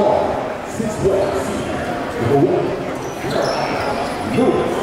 guard, six one, number one, Lewis.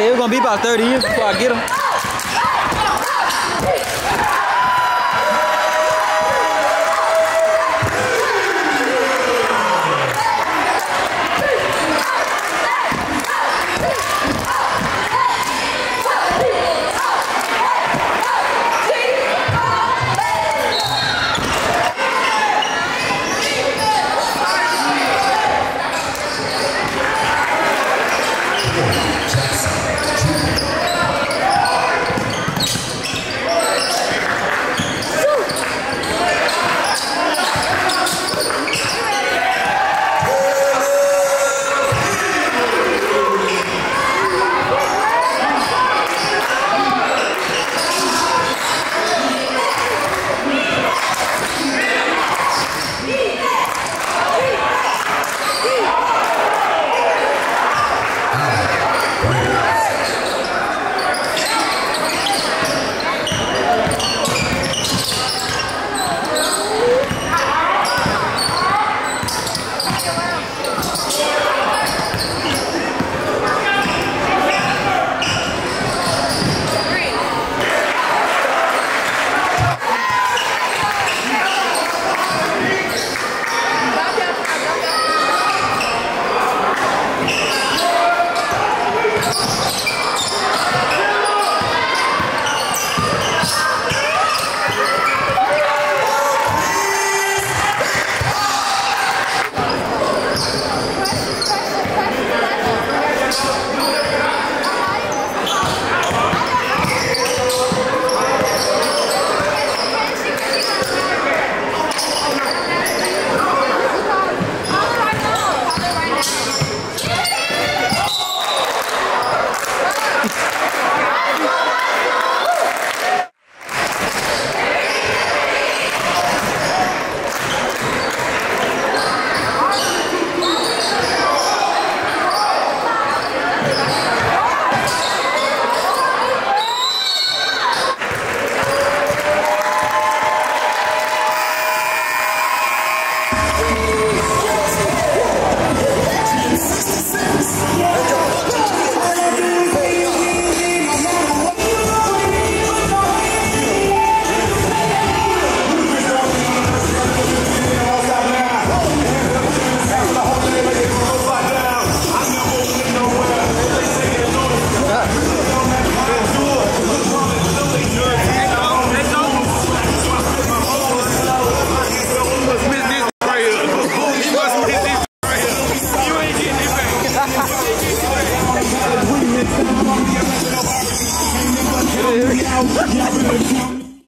Eu vou be about 30 before I get him.